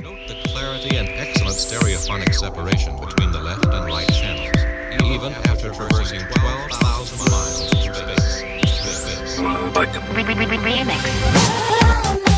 Note the clarity and excellent stereophonic separation between the left and right channels, even after traversing 12,000 miles through space. Remix.